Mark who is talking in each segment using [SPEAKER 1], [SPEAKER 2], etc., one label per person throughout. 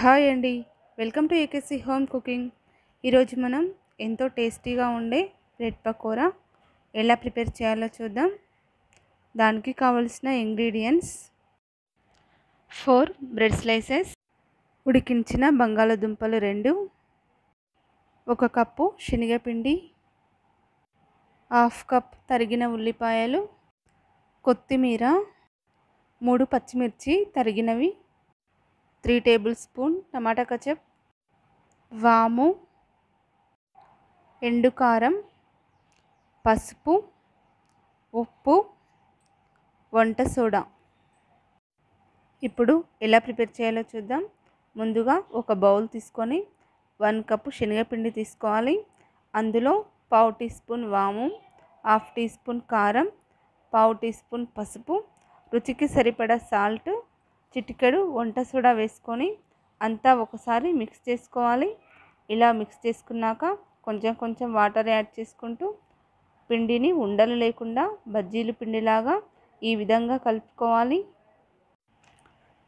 [SPEAKER 1] Hi అండి. Welcome to AKC home cooking. ఈరోజు మనం ఎంతో టేస్టీగా ఉండే బ్రెడ్ పకోరా ఎలా ప్రిపేర్ చేయాలో చూద్దాం. దానికి కావలసిన ఇంగ్రీడియంట్స్ ఫోర్ బ్రెడ్ స్లైసెస్ ఉడికించిన బంగాళదుంపలు రెండు ఒక కప్పు శనగపిండి హాఫ్ కప్ తరిగిన ఉల్లిపాయలు కొత్తిమీర మూడు పచ్చిమిర్చి తరిగినవి త్రీ టేబుల్ స్పూన్ టమాటా కచప్ వాము ఎండు కారం పసుపు ఉప్పు వంట సోడా. ఇప్పుడు ఎలా ప్రిపేర్ చేయాలో చూద్దాం. ముందుగా ఒక బౌల్ తీసుకొని వన్ కప్పు శనగపిండి తీసుకోవాలి. అందులో పావు టీ స్పూన్ వాము హాఫ్ టీ స్పూన్ కారం పావు టీ స్పూన్ పసుపు రుచికి సరిపడా సాల్ట్ చిటికెడు వంట సోడా వేసుకొని అంతా ఒకసారి మిక్స్ చేసుకోవాలి. ఇలా మిక్స్ చేసుకున్నాక కొంచెం కొంచెం వాటర్ యాడ్ చేసుకుంటూ పిండిని ఉండలు లేకుండా బజ్జీలు పిండిలాగా ఈ విధంగా కలుపుకోవాలి.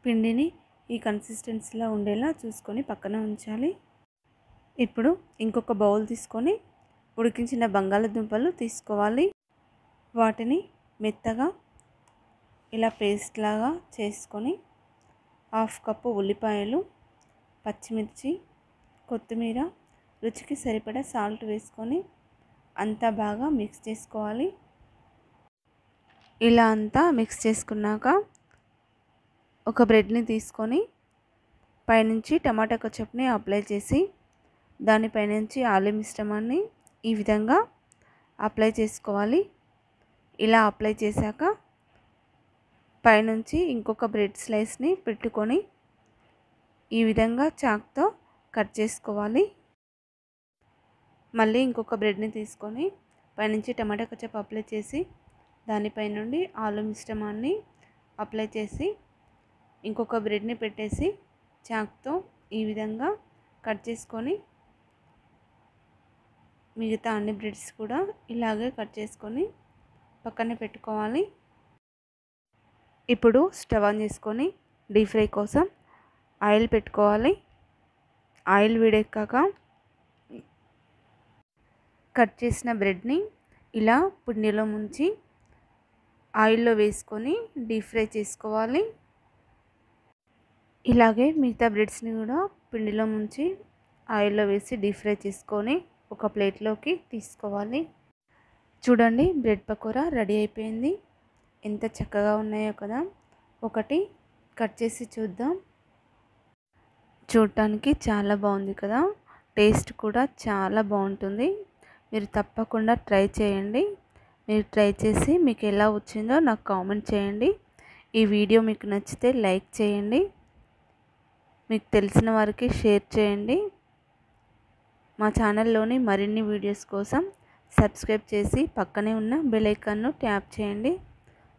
[SPEAKER 1] పిండిని ఈ కన్సిస్టెన్సీలో ఉండేలా చూసుకొని పక్కన ఉంచాలి. ఇప్పుడు ఇంకొక బౌల్ తీసుకొని ఉడికించిన బంగాళదుంపలు తీసుకోవాలి. వాటిని మెత్తగా ఇలా పేస్ట్ లాగా చేసుకొని హాఫ్ కప్పు ఉల్లిపాయలు పచ్చిమిర్చి కొత్తిమీర రుచికి సరిపడా సాల్ట్ వేసుకొని అంతా బాగా మిక్స్ చేసుకోవాలి. ఇలా అంతా మిక్స్ చేసుకున్నాక ఒక బ్రెడ్ని తీసుకొని పైనుంచి టమాటా కచప్ని అప్లై చేసి దానిపైనుంచి ఆలు మిశ్రమాన్ని ఈ విధంగా అప్లై చేసుకోవాలి. ఇలా అప్లై చేశాక పైనుంచి ఇంకొక బ్రెడ్ స్లైస్ని పెట్టుకొని ఈ విధంగా చాక్తో కట్ చేసుకోవాలి. మళ్ళీ ఇంకొక బ్రెడ్ని తీసుకొని పైనుంచి టమాటా కచప్ అప్లై చేసి దానిపై నుండి ఆలు మిశ్రమాన్ని అప్లై చేసి ఇంకొక బ్రెడ్ని పెట్టేసి చాక్తో ఈ విధంగా కట్ చేసుకొని మిగతా అన్ని బ్రెడ్స్ కూడా ఇలాగే కట్ చేసుకొని పక్కన పెట్టుకోవాలి. ఇప్పుడు స్టవ్ ఆన్ చేసుకొని డీప్ ఫ్రై కోసం ఆయిల్ పెట్టుకోవాలి. ఆయిల్ వేడెక్కాక కట్ చేసిన బ్రెడ్ని ఇలా పిండిలో ముంచి ఆయిల్లో వేసుకొని డీప్ ఫ్రై చేసుకోవాలి. ఇలాగే మిగతా బ్రెడ్స్ని కూడా పిండిలో ముంచి ఆయిల్లో వేసి డీప్ ఫ్రై చేసుకొని ఒక ప్లేట్లోకి తీసుకోవాలి. చూడండి బ్రెడ్ పకోడా రెడీ అయిపోయింది. ఎంత చక్కగా ఉన్నాయో కదా. ఒకటి కట్ చేసి చూద్దాం. చూడటానికి చాలా బాగుంది కదా. టేస్ట్ కూడా చాలా బాగుంటుంది. మీరు తప్పకుండా ట్రై చేయండి. మీరు ట్రై చేసి మీకు ఎలా వచ్చిందో నాకు కామెంట్ చేయండి. ఈ వీడియో మీకు నచ్చితే లైక్ చేయండి. మీకు తెలిసిన వారికి షేర్ చేయండి. మా ఛానల్లోని మరిన్ని వీడియోస్ కోసం సబ్స్క్రైబ్ చేసి పక్కనే ఉన్న బెల్ ఐకాన్ను ట్యాప్ చేయండి.